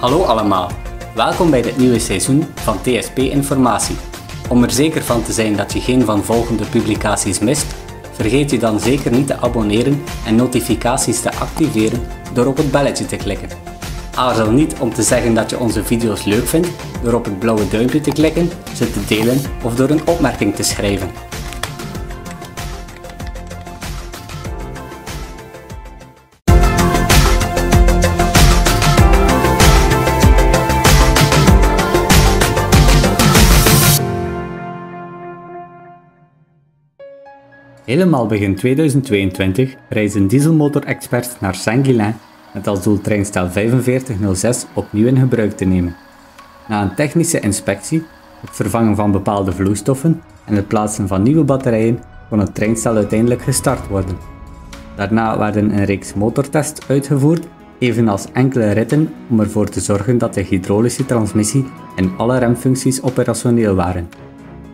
Hallo allemaal, welkom bij dit nieuwe seizoen van TSP Informatie. Om er zeker van te zijn dat je geen van volgende publicaties mist, vergeet je dan zeker niet te abonneren en notificaties te activeren door op het belletje te klikken. Aarzel niet om te zeggen dat je onze video's leuk vindt door op het blauwe duimpje te klikken, ze te delen of door een opmerking te schrijven. Helemaal begin 2022 reizen dieselmotorexperts naar Saint-Guilain met als doel treinstel 4506 opnieuw in gebruik te nemen. Na een technische inspectie, het vervangen van bepaalde vloeistoffen en het plaatsen van nieuwe batterijen kon het treinstel uiteindelijk gestart worden. Daarna werden een reeks motortests uitgevoerd, evenals enkele ritten om ervoor te zorgen dat de hydraulische transmissie en alle remfuncties operationeel waren.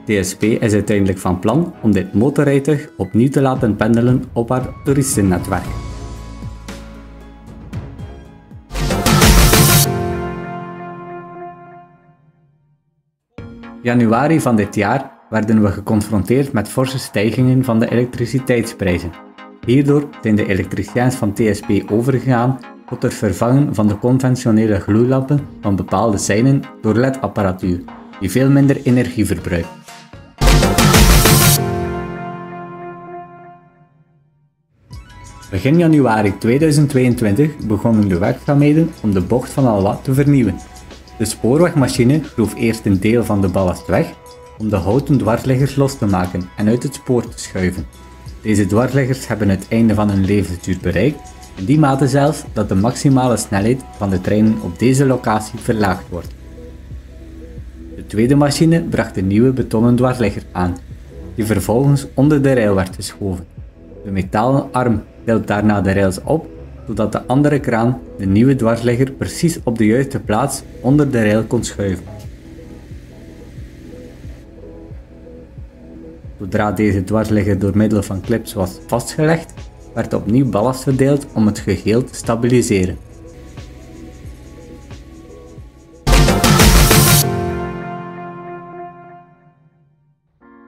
DSP is uiteindelijk van plan om dit motorrijtuig opnieuw te laten pendelen op haar toeristennetwerk. Januari van dit jaar werden we geconfronteerd met forse stijgingen van de elektriciteitsprijzen. Hierdoor zijn de elektriciëns van TSP overgegaan tot het vervangen van de conventionele gloeilampen van bepaalde seinen door LED-apparatuur, die veel minder energie verbruikt. Begin januari 2022 begonnen de werkzaamheden om de bocht van Alwa te vernieuwen. De spoorwegmachine groef eerst een deel van de ballast weg om de houten dwarsliggers los te maken en uit het spoor te schuiven. Deze dwarsliggers hebben het einde van hun levensduur bereikt, in die mate zelfs dat de maximale snelheid van de treinen op deze locatie verlaagd wordt. De tweede machine bracht een nieuwe betonnen dwarsligger aan, die vervolgens onder de rail werd geschoven. De metalen arm tilt daarna de rails op, zodat de andere kraan de nieuwe dwarsligger precies op de juiste plaats onder de rail kon schuiven. Zodra deze dwarsligger door middel van clips was vastgelegd, werd opnieuw ballast verdeeld om het geheel te stabiliseren.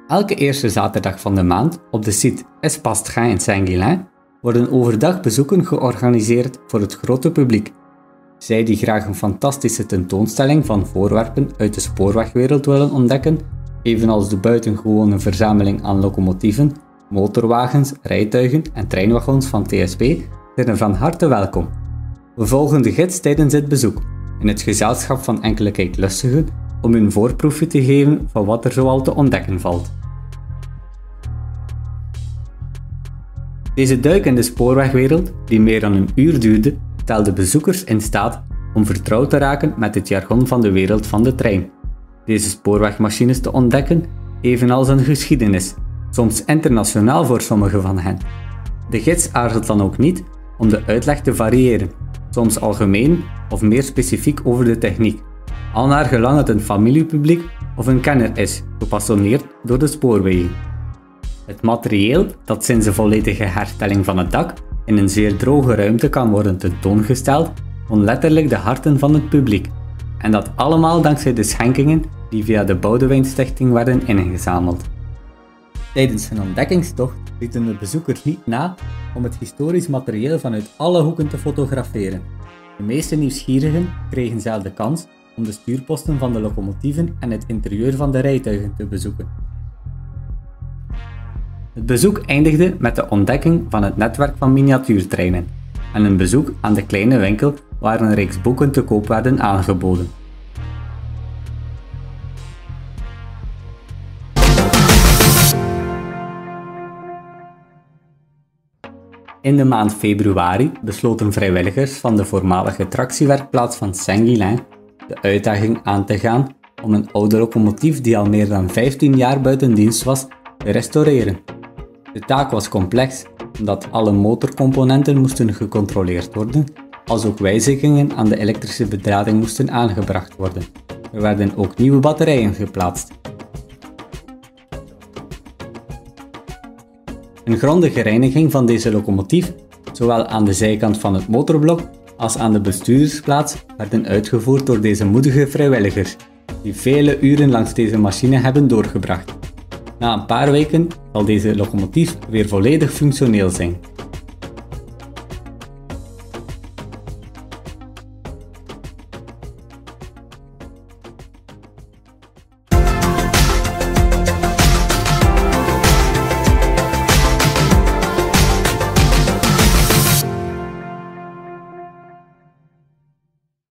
Elke eerste zaterdag van de maand op de site Espace in Saint-Guilain worden overdag bezoeken georganiseerd voor het grote publiek. Zij die graag een fantastische tentoonstelling van voorwerpen uit de spoorwegwereld willen ontdekken, evenals de buitengewone verzameling aan locomotieven, motorwagens, rijtuigen en treinwagons van TSB, zijn er van harte welkom. We volgen de gids tijdens dit bezoek, in het gezelschap van enkele kijklustigen, om een voorproefje te geven van wat er zoal te ontdekken valt. Deze duik in de spoorwegwereld, die meer dan een uur duurde, stelde bezoekers in staat om vertrouwd te raken met het jargon van de wereld van de trein. Deze spoorwegmachines te ontdekken, evenals een geschiedenis, soms internationaal voor sommigen van hen. De gids aarzelt dan ook niet om de uitleg te variëren, soms algemeen of meer specifiek over de techniek, al naar gelang het een familiepubliek of een kenner is, gepassioneerd door de spoorwegen. Het materieel dat sinds de volledige herstelling van het dak in een zeer droge ruimte kan worden tentoongesteld, won letterlijk de harten van het publiek. En dat allemaal dankzij de schenkingen die via de Boudewijnstichting werden ingezameld. Tijdens hun ontdekkingstocht lieten de bezoekers niet na om het historisch materieel vanuit alle hoeken te fotograferen. De meeste nieuwsgierigen kregen zelf de kans om de stuurposten van de locomotieven en het interieur van de rijtuigen te bezoeken. Het bezoek eindigde met de ontdekking van het netwerk van miniatuurtreinen en een bezoek aan de kleine winkel waar een reeks boeken te koop werden aangeboden. In de maand februari besloten vrijwilligers van de voormalige tractiewerkplaats van Saint-Guilain de uitdaging aan te gaan om een oude locomotief die al meer dan 15 jaar buiten dienst was, te restaureren. De taak was complex, omdat alle motorcomponenten moesten gecontroleerd worden, als ook wijzigingen aan de elektrische bedrading moesten aangebracht worden. Er werden ook nieuwe batterijen geplaatst. Een grondige reiniging van deze locomotief, zowel aan de zijkant van het motorblok als aan de bestuurdersplaats werden uitgevoerd door deze moedige vrijwilligers, die vele uren langs deze machine hebben doorgebracht. Na een paar weken zal deze locomotief weer volledig functioneel zijn.